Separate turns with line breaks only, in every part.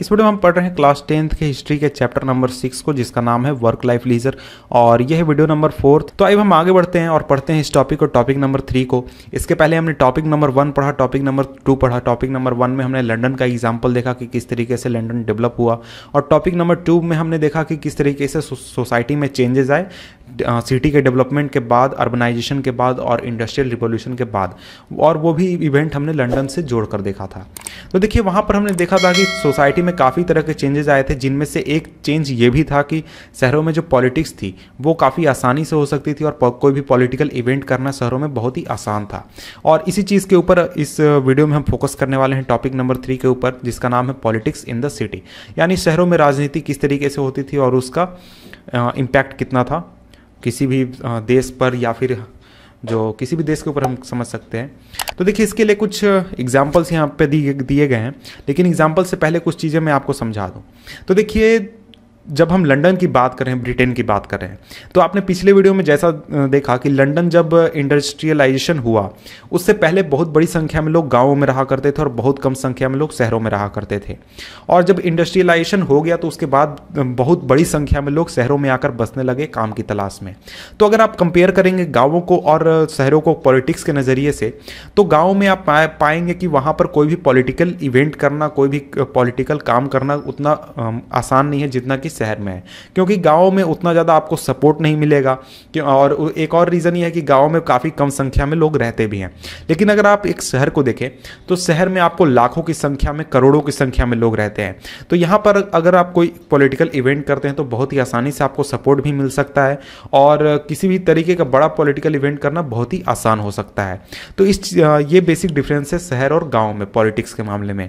इस वीडियो में हम पढ़ रहे हैं क्लास टेंथ के हिस्ट्री के चैप्टर नंबर सिक्स को, जिसका नाम है वर्क लाइफ लीजर। और यह है वीडियो नंबर फोर्थ। तो अब हम आगे बढ़ते हैं और पढ़ते हैं इस टॉपिक को, टॉपिक नंबर थ्री को। इसके पहले हमने टॉपिक नंबर वन पढ़ा, टॉपिक नंबर टू पढ़ा। टॉपिक नंबर वन में हमने लंडन का एग्ज़ाम्पल देखा कि किस तरीके से लंडन डेवलप हुआ। और टॉपिक नंबर टू में हमने देखा कि किस तरीके से, सोसाइटी में चेंजेस आए। सिटी के डेवलपमेंट के बाद अर्बनाइजेशन के बाद और इंडस्ट्रियल रिवोल्यूशन के बाद। और वो भी इवेंट हमने लंदन से जोड़कर देखा था। तो देखिए, वहाँ पर हमने देखा था कि सोसाइटी में काफ़ी तरह के चेंजेस आए थे, जिनमें से एक चेंज ये भी था कि शहरों में जो पॉलिटिक्स थी, वो काफ़ी आसानी से हो सकती थी और कोई भी पॉलिटिकल इवेंट करना शहरों में बहुत ही आसान था। और इसी चीज़ के ऊपर, इस वीडियो में हम फोकस करने वाले हैं टॉपिक नंबर थ्री के ऊपर, जिसका नाम है पॉलिटिक्स इन द सिटी यानी शहरों में राजनीति किस तरीके से होती थी और उसका इम्पैक्ट कितना था? किसी भी देश पर या फिर जो किसी भी देश के ऊपर हम समझ सकते हैं। तो देखिए, इसके लिए कुछ एग्जाम्पल्स यहाँ पे दिए दिए गए हैं। लेकिन एग्ज़ाम्पल से पहले कुछ चीज़ें मैं आपको समझा दूँ। तो देखिए जब हम लंदन की बात करें ब्रिटेन की बात करें तो आपने पिछले वीडियो में जैसा देखा कि लंदन जब इंडस्ट्रियलाइजेशन हुआ, उससे पहले बहुत बड़ी संख्या में लोग गाँवों में रहा करते थे और बहुत कम संख्या में लोग शहरों में रहा करते थे। और जब इंडस्ट्रियलाइजेशन हो गया तो उसके बाद बहुत बड़ी संख्या में लोग शहरों में आकर बसने लगे काम की तलाश में। तो अगर आप कंपेयर करेंगे गाँवों को और शहरों को पॉलिटिक्स के नज़रिए से तो गाँव में आप पाएँगे कि वहाँ पर कोई भी पॉलिटिकल इवेंट करना, कोई भी पॉलिटिकल काम करना उतना आसान नहीं है, जितना कि शहर में है। क्योंकि गाँव में उतना ज़्यादा आपको सपोर्ट नहीं मिलेगा। और एक और रीज़न ये है कि गाँव में काफ़ी कम संख्या में लोग रहते भी हैं। लेकिन अगर आप एक शहर को देखें तो शहर में आपको लाखों की संख्या में, करोड़ों की संख्या में लोग रहते हैं। तो यहाँ पर अगर आप कोई पॉलिटिकल इवेंट करते हैं तो बहुत ही आसानी से आपको सपोर्ट भी मिल सकता है। और किसी भी तरीके का बड़ा पॉलिटिकल इवेंट करना बहुत ही आसान हो सकता है। तो इस ये बेसिक डिफरेंस है शहर और गाँव में पॉलिटिक्स के मामले में।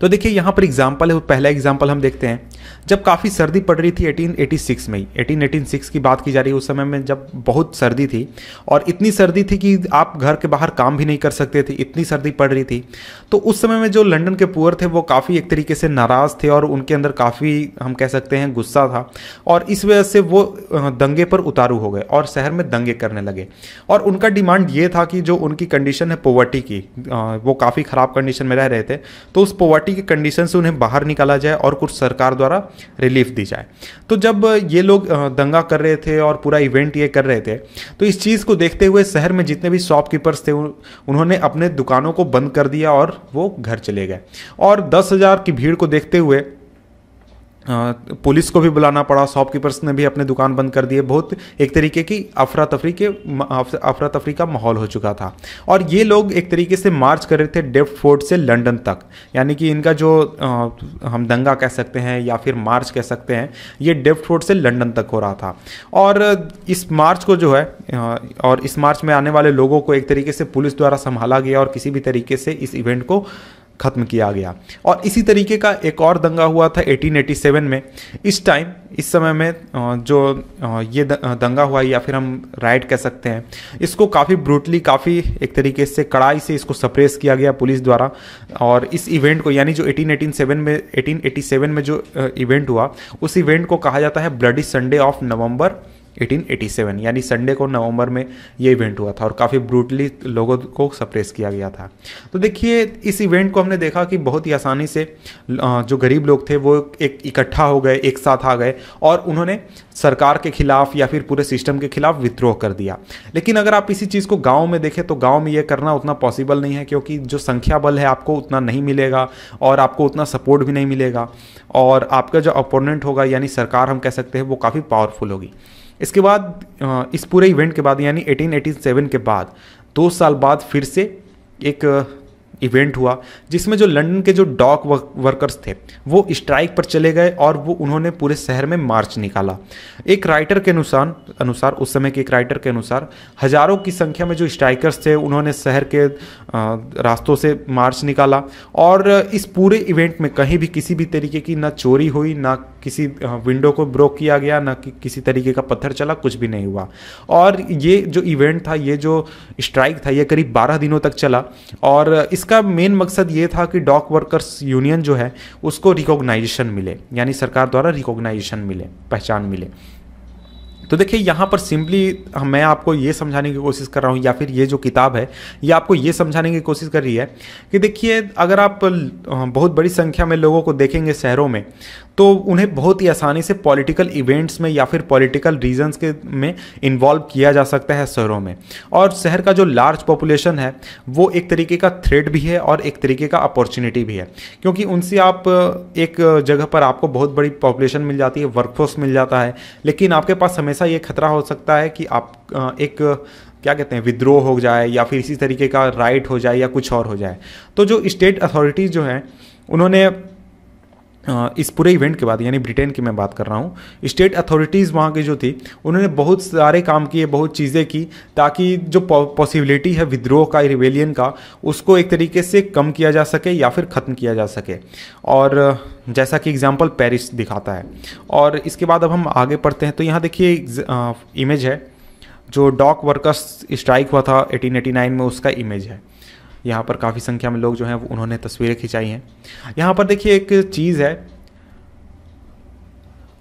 तो देखिए, यहाँ पर एग्ज़ाम्पल है, पहला एग्ज़ाम्पल हम देखते हैं। जब काफ़ी सर्दी पड़ रही थी 1886 में ही 1886 की बात की जा रही है, उस समय में जब बहुत सर्दी थी और इतनी सर्दी थी कि आप घर के बाहर काम भी नहीं कर सकते थे, इतनी सर्दी पड़ रही थी तो उस समय में जो लंदन के पुअर थे, वो काफ़ी एक तरीके से नाराज़ थे और उनके अंदर काफ़ी, हम कह सकते हैं, गुस्सा था और इस वजह से वो दंगे पर उतारू हो गए और शहर में दंगे करने लगे। और उनका डिमांड ये था कि जो उनकी कंडीशन है पोवर्टी की वो काफ़ी ख़राब कंडीशन में रह रहे थे तो उस पोवर्टी के कंडीशन से उन्हें बाहर निकाला जाए और कुछ सरकार द्वारा रिलीफ दी जाए। तो जब ये लोग दंगा कर रहे थे और पूरा इवेंट ये कर रहे थे तो इस चीज़ को देखते हुए शहर में जितने भी शॉपकीपर्स थे उन्होंने अपने दुकानों को बंद कर दिया और वो घर चले गए। और दस हज़ार की भीड़ को देखते हुए पुलिस को भी बुलाना पड़ा शॉपकीपर्स ने भी अपने दुकान बंद कर दिए। बहुत एक तरीके की अफरा तफरी के अफरा तफरी का माहौल हो चुका था। और ये लोग एक तरीके से मार्च कर रहे थे डेफ्ट फोर्ट से लंदन तक। यानी कि इनका जो आ, हम दंगा कह सकते हैं या फिर मार्च कह सकते हैं ये डेफ्ट फोर्ट से लंदन तक हो रहा था। और इस मार्च को जो है और इस मार्च में आने वाले लोगों को एक तरीके से पुलिस द्वारा संभाला गया और किसी भी तरीके से इस इवेंट को ख़त्म किया गया। और इसी तरीके का एक और दंगा हुआ था 1887 में। इस टाइम, इस समय में जो ये दंगा हुआ या फिर हम राइट कह सकते हैं, इसको काफ़ी ब्रूटली, काफ़ी एक तरीके से कड़ाई से इसको सप्रेस किया गया पुलिस द्वारा। और इस इवेंट को, यानी जो 1887 में 1887 में जो इवेंट हुआ, उस इवेंट को कहा जाता है ब्लडी संडे ऑफ़ नवंबर। 1887 यानी संडे को नवंबर में ये इवेंट हुआ था और काफ़ी ब्रूटली लोगों को सप्रेस किया गया था। तो देखिए, इस इवेंट को हमने देखा कि बहुत ही आसानी से जो गरीब लोग थे, वो एक इकट्ठा हो गए, एक साथ आ गए और उन्होंने सरकार के खिलाफ या फिर पूरे सिस्टम के खिलाफ विद्रोह कर दिया। लेकिन अगर आप इसी चीज़ को गाँव में देखें तो गाँव में ये करना उतना पॉसिबल नहीं है, क्योंकि जो संख्या बल है, आपको उतना नहीं मिलेगा और आपको उतना सपोर्ट भी नहीं मिलेगा और आपका जो अपोनेंट होगा, यानी सरकार हम कह सकते हैं, वो काफ़ी पावरफुल होगी। इसके बाद इस पूरे इवेंट के बाद, यानी 1887 के बाद, दो साल बाद फिर से एक इवेंट हुआ, जिसमें जो लंदन के जो डॉक वर्कर्स थे, वो स्ट्राइक पर चले गए और वो उन्होंने पूरे शहर में मार्च निकाला। एक राइटर के अनुसार अनुसार, उस समय के एक राइटर के अनुसार, हज़ारों की संख्या में जो स्ट्राइकर्स थे, उन्होंने शहर के रास्तों से मार्च निकाला और इस पूरे इवेंट में कहीं भी किसी भी तरीके की ना चोरी हुई, ना किसी विंडो को ब्रोक किया गया, ना कि किसी तरीके का पत्थर चला, कुछ भी नहीं हुआ। और ये जो इवेंट था, ये जो स्ट्राइक था, ये करीब बारह दिनों तक चला। और इसका मेन मकसद ये था कि डॉक वर्कर्स यूनियन जो है, उसको रिकॉग्नाइजेशन मिले। यानी सरकार द्वारा रिकॉग्नाइजेशन मिले, पहचान मिले। तो देखिए, यहाँ पर सिंपली मैं आपको ये समझाने की कोशिश कर रहा हूँ, या फिर ये जो किताब है, ये आपको ये समझाने की कोशिश कर रही है कि देखिए, अगर आप बहुत बड़ी संख्या में लोगों को देखेंगे शहरों में तो उन्हें बहुत ही आसानी से पॉलिटिकल इवेंट्स में या फिर पॉलिटिकल रीजंस के में इन्वॉल्व किया जा सकता है शहरों में। और शहर का जो लार्ज पॉपुलेशन है, वो एक तरीके का थ्रेड भी है और एक तरीके का अपॉर्चुनिटी भी है। क्योंकि उनसे आप, एक जगह पर आपको बहुत बड़ी पॉपुलेशन मिल जाती है वर्कफोर्स मिल जाता है, लेकिन आपके पास हमेशा ये खतरा हो सकता है कि आप एक, क्या कहते हैं, विद्रोह हो जाए या फिर इसी तरीके का राइट हो जाए या कुछ और हो जाए। तो जो स्टेट अथॉरिटीज़ जो हैं, उन्होंने इस पूरे इवेंट के बाद, यानी ब्रिटेन की मैं बात कर रहा हूँ स्टेट अथॉरिटीज़ वहाँ की जो थी, उन्होंने बहुत सारे काम किए, बहुत चीज़ें की, ताकि जो पॉसिबिलिटी है विद्रोह का रिवेलियन का, उसको एक तरीके से कम किया जा सके या फिर ख़त्म किया जा सके। और, जैसा कि एग्ज़ाम्पल पेरिस दिखाता है। और इसके बाद अब हम आगे पढ़ते हैं तो यहाँ देखिए इमेज है, जो डॉक वर्कर्स स्ट्राइक हुआ था 1889 में उसका इमेज है। यहाँ पर काफ़ी संख्या में लोग जो हैं उन्होंने तस्वीरें खिंचाई हैं। यहाँ पर देखिए एक चीज़ है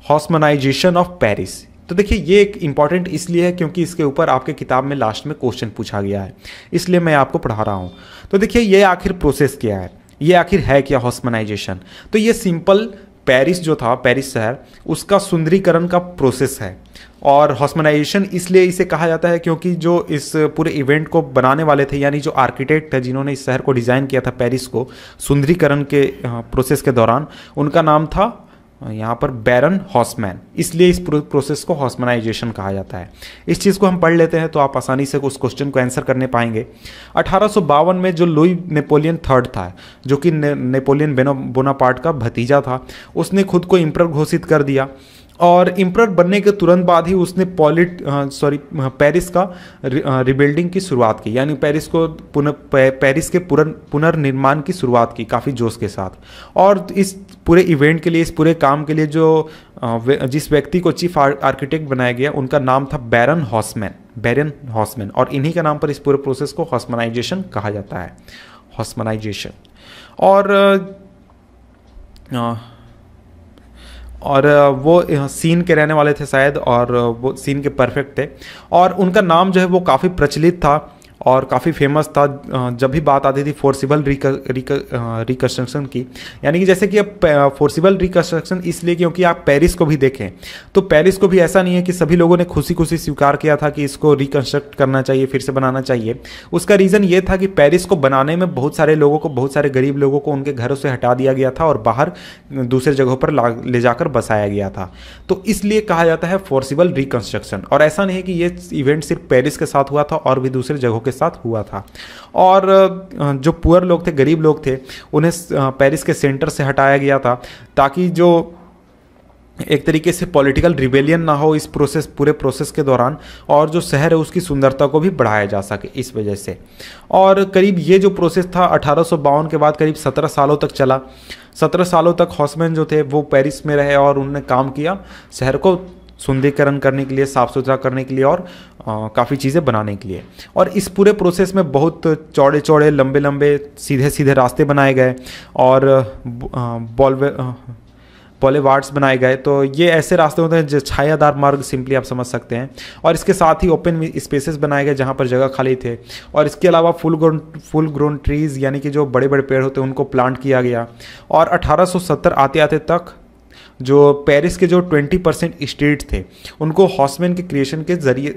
हॉस्मनाइजेशन ऑफ़ पेरिस तो देखिए ये एक इंपॉर्टेंट इसलिए है क्योंकि इसके ऊपर आपके किताब में लास्ट में क्वेश्चन पूछा गया है। इसलिए मैं आपको पढ़ा रहा हूँ। तो देखिए ये आखिर प्रोसेस क्या है? ये आखिर है क्या हॉस्मनाइजेशन तो ये सिंपल पेरिस जो था, पेरिस शहर, उसका सुंदरीकरण का प्रोसेस है। और हॉस्मनाइजेशन इसलिए इसे कहा जाता है क्योंकि जो इस पूरे इवेंट को बनाने वाले थे, यानी जो आर्किटेक्ट थे, जिन्होंने इस शहर को डिज़ाइन किया था, पेरिस को, सुंदरीकरण के प्रोसेस के दौरान, उनका नाम था यहाँ पर बैरन हॉसमैन। इसलिए इस प्रोसेस को हॉसमैनाइजेशन कहा जाता है। इस चीज़ को हम पढ़ लेते हैं तो आप आसानी से उस क्वेश्चन को आंसर करने पाएँगे। अठारह सौ बावन में जो लुई नेपोलियन थर्ड था जो कि ने, नेपोलियन बोनापार्ट का भतीजा था उसने खुद को इम्पर घोषित कर दिया। और इम्पर बनने के तुरंत बाद ही उसने पॉलिट सॉरी पेरिस का रिबिल्डिंग की शुरुआत की। यानी पेरिस को पुनः पेरिस के पुनर्निर्माण की शुरुआत की काफ़ी जोश के साथ। और इस पूरे इवेंट के लिए इस पूरे काम के लिए जो जिस व्यक्ति को चीफ आर्किटेक्ट बनाया गया उनका नाम था बैरन हॉसमैन बैरन हॉसमैन और इन्हीं के नाम पर इस पूरे प्रोसेस को हॉस्मनाइजेशन कहा जाता है। हॉस्मनाइजेशन और आ, और वो सीन के रहने वाले थे शायद और वो सीन के परफेक्ट थे। और उनका नाम जो है वो काफ़ी प्रचलित था। और काफ़ी फ़ेमस था जब भी बात आती थी फोर्सिबल रिकन्स्ट्रक्शन की। यानी कि जैसे कि अब फोर्सिबल रिकन्स्ट्रक्शन इसलिए क्योंकि आप पेरिस को भी देखें तो पेरिस को भी ऐसा नहीं है कि सभी लोगों ने खुशी खुशी स्वीकार किया था कि इसको रिकन्स्ट्रक्ट करना चाहिए, फिर से बनाना चाहिए। उसका रीज़न ये था कि पेरिस को बनाने में बहुत सारे लोगों को, बहुत सारे गरीब लोगों को उनके घरों से हटा दिया गया था और बाहर दूसरे जगहों पर ले जाकर बसाया गया था। तो इसलिए कहा जाता है फोर्सिबल रिकन्स्ट्रक्शन और ऐसा नहीं है कि ये इवेंट सिर्फ़ पेरिस के साथ हुआ था और भी दूसरे जगहों के साथ हुआ था। और जो पुअर लोग थे, गरीब लोग थे, उन्हें पेरिस के सेंटर से हटाया गया था ताकि जो एक तरीके से पॉलिटिकल रिवेलियन ना हो इस प्रोसेस, पूरे प्रोसेस के दौरान और जो शहर है उसकी सुंदरता को भी बढ़ाया जा सके इस वजह से। और करीब ये जो प्रोसेस था, अठारह सौ बावन के बाद करीब सत्रह सालों तक चला। सत्रह सालों तक हॉसमैन जो थे, वो पेरिस में रहे और उन्होंने काम किया। शहर को सुंदरीकरण करने के लिए साफ़ सुथरा करने के लिए और काफ़ी चीज़ें बनाने के लिए। और इस पूरे प्रोसेस में बहुत चौड़े चौड़े लंबे लंबे सीधे सीधे रास्ते बनाए गए और बॉलवे बॉलीवार्ड्स बनाए गए। तो ये ऐसे रास्ते होते हैं जो छायादार मार्ग सिंपली आप समझ सकते हैं। और इसके साथ ही ओपन स्पेसेस बनाए गए जहाँ पर जगह खाली थे। और इसके अलावा full grown full grown trees यानी कि जो बड़े बड़े पेड़ होते हैं, उनको प्लांट किया गया। और 1870 आते आते तक जो पेरिस के जो 20 परसेंट स्टेट थे उनको हॉसमैन के क्रिएशन के ज़रिए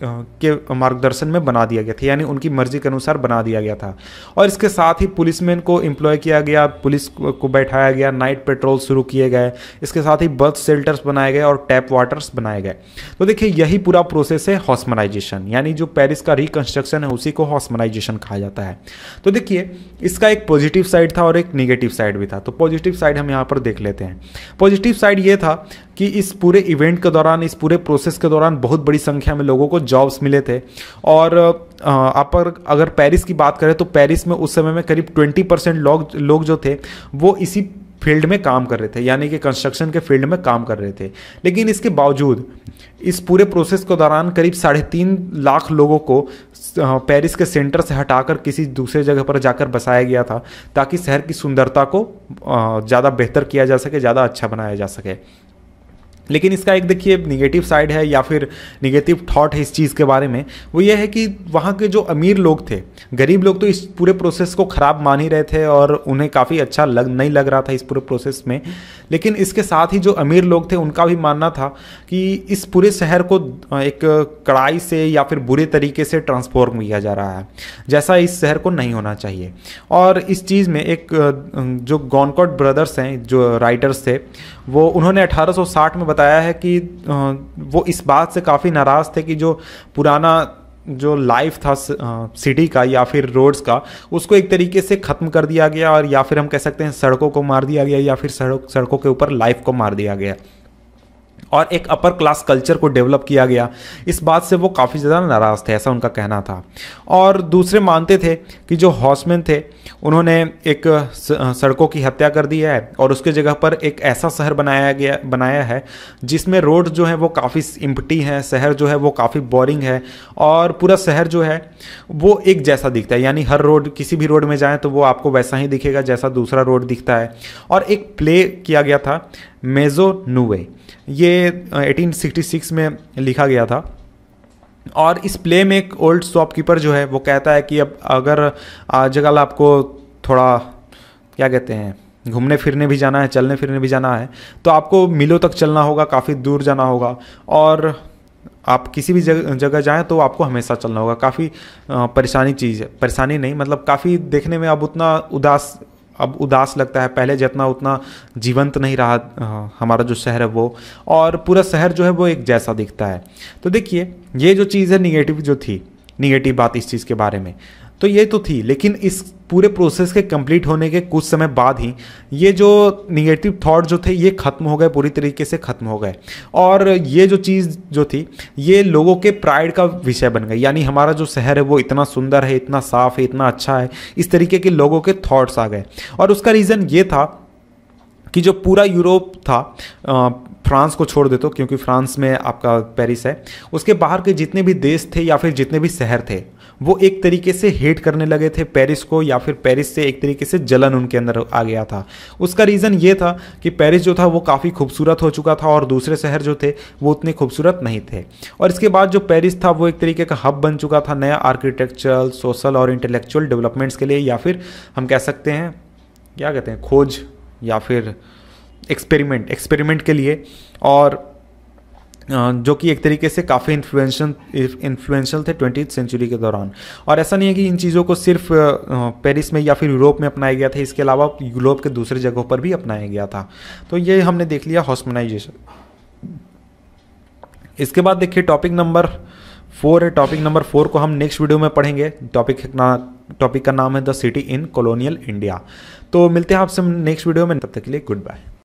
के मार्गदर्शन में बना दिया गया था, यानी उनकी मर्ज़ी के अनुसार बना दिया गया था। और इसके साथ ही पुलिसमैन को एम्प्लॉय किया गया, पुलिस को बैठाया गया नाइट पेट्रोल शुरू किए गए, इसके साथ ही बर्थ शेल्टर्स बनाए गए और टैप वाटर्स बनाए गए। तो देखिए, यही पूरा प्रोसेस है हॉस्मनाइजेशन यानी जो पेरिस का रिकन्स्ट्रक्शन है, उसी को हॉस्मनाइजेशन कहा जाता है। तो देखिए, इसका एक पॉजिटिव साइड था और एक निगेटिव साइड भी था। तो पॉजिटिव साइड हम यहाँ पर देख लेते हैं। पॉजिटिव साइड ये था कि इस पूरे इवेंट के दौरान, इस पूरे प्रोसेस के दौरान बहुत बड़ी संख्या में लोगों को जॉब्स मिले थे। और आप अगर पेरिस की बात करें तो पेरिस में उस समय में करीब 20 परसेंट लोग लोग जो थे, वो इसी फ़ील्ड में काम कर रहे थे, यानी कि कंस्ट्रक्शन के फ़ील्ड में काम कर रहे थे। लेकिन इसके बावजूद, इस पूरे प्रोसेस के दौरान करीब साढ़े तीन लाख लोगों को पेरिस के सेंटर से हटाकर किसी दूसरे जगह पर जाकर बसाया गया था, ताकि शहर की सुंदरता को ज़्यादा बेहतर किया जा सके, ज़्यादा अच्छा बनाया जा सके। लेकिन इसका एक देखिए निगेटिव साइड है या फिर निगेटिव थॉट है इस चीज़ के बारे में, वो ये है कि वहाँ के जो अमीर लोग थे, गरीब लोग तो इस पूरे प्रोसेस को ख़राब मान ही रहे थे और उन्हें काफ़ी अच्छा लग, नहीं लग रहा था इस पूरे प्रोसेस में। लेकिन इसके साथ ही जो अमीर लोग थे, उनका भी मानना था कि इस पूरे शहर को एक कड़ाई से या फिर बुरे तरीके से ट्रांसफॉर्म किया जा रहा है, जैसा इस शहर को नहीं होना चाहिए। और इस चीज़ में एक जो गॉनकॉट ब्रदर्स हैं, जो राइटर्स थे वो उन्होंने 1860 में बताया है कि वो इस बात से काफ़ी नाराज़ थे कि जो पुराना जो लाइफ था सिटी का या फिर रोड्स का, उसको एक तरीके से ख़त्म कर दिया गया और या फिर हम कह सकते हैं सड़कों को मार दिया गया या फिर सड़क, सड़कों के ऊपर लाइफ को मार दिया गया। और एक अपर क्लास कल्चर को डेवलप किया गया। इस बात से वो काफ़ी ज़्यादा नाराज़ थे, ऐसा उनका कहना था। और दूसरे मानते थे कि जो हॉर्समैन थे, उन्होंने एक सड़कों की हत्या कर दी है और उसके जगह पर एक ऐसा शहर बनाया गया, बनाया है, जिसमें रोड जो है वो काफ़ी इम्पटी हैं, शहर जो है वो काफ़ी बोरिंग है और पूरा शहर जो है वो एक जैसा दिखता है। यानी हर रोड किसी भी रोड में जाएँ तो वो आपको वैसा ही दिखेगा जैसा दूसरा रोड दिखता है। और एक प्ले किया गया था मेजो नुवे ये 1866 में लिखा गया था। और इस प्ले में एक ओल्ड शॉपकीपर जो है, वो कहता है कि अब अगर आजकल आपको थोड़ा, क्या कहते हैं, घूमने फिरने भी जाना है, चलने फिरने भी जाना है तो आपको मिलों तक चलना होगा, काफ़ी दूर जाना होगा। और आप किसी भी जगह जगह जाएँ तो आपको हमेशा चलना होगा। काफ़ी परेशानी चीज़ है, परेशानी नहीं मतलब काफ़ी देखने में अब उतना उदास अब उदास लगता है। पहले जितना उतना जीवंत नहीं रहा हमारा जो शहर है वो। और पूरा शहर जो है वो एक जैसा दिखता है। तो देखिए, ये जो चीज़ है निगेटिव जो थी निगेटिव बात इस चीज़ के बारे में। तो ये तो थी, लेकिन इस पूरे प्रोसेस के कंप्लीट होने के कुछ समय बाद ही ये जो निगेटिव थॉट जो थे, ये ख़त्म हो गए, पूरी तरीके से ख़त्म हो गए। और ये जो चीज़ जो थी, ये लोगों के प्राइड का विषय बन गई। यानी हमारा जो शहर है, वो इतना सुंदर है, इतना साफ़ है, इतना अच्छा है, इस तरीके के लोगों के थॉट्स आ गए। और उसका रीज़न ये था कि जो पूरा यूरोप था फ्रांस को छोड़ देते क्योंकि फ्रांस में आपका पेरिस है, उसके बाहर के जितने भी देश थे या फिर जितने भी शहर थे वो एक तरीके से हेट करने लगे थे पेरिस को, या फिर पेरिस से एक तरीके से जलन उनके अंदर आ गया था। उसका रीज़न ये था कि पेरिस जो था वो काफ़ी खूबसूरत हो चुका था और दूसरे शहर जो थे वो उतने खूबसूरत नहीं थे। और इसके बाद जो पेरिस था वो एक तरीके का हब बन चुका था नया आर्किटेक्चरल सोशल और इंटेलेक्चुअल डेवलपमेंट्स के लिए, या फिर हम कह सकते हैं, क्या कहते हैं, खोज या फिर एक्सपेरिमेंट एक्सपेरिमेंट के लिए। और जो कि एक तरीके से काफ़ी इन्फ्लुएंशल इन्फ्लुएंशल थे ट्वेंटी सेंचुरी के दौरान। और ऐसा नहीं है कि इन चीज़ों को सिर्फ़ पेरिस में या फिर यूरोप में अपनाया गया था, इसके अलावा यूरोप के दूसरे जगहों पर भी अपनाया गया था। तो ये हमने देख लिया हॉस्मनाइजेशन इसके बाद देखिए टॉपिक नंबर फोर है। टॉपिक नंबर फोर को हम नेक्स्ट वीडियो में पढ़ेंगे। टॉपिक ना टॉपिक का नाम है the city in colonial India तो मिलते हैं आपसे नेक्स्ट वीडियो में, तब तक के लिए गुड बाय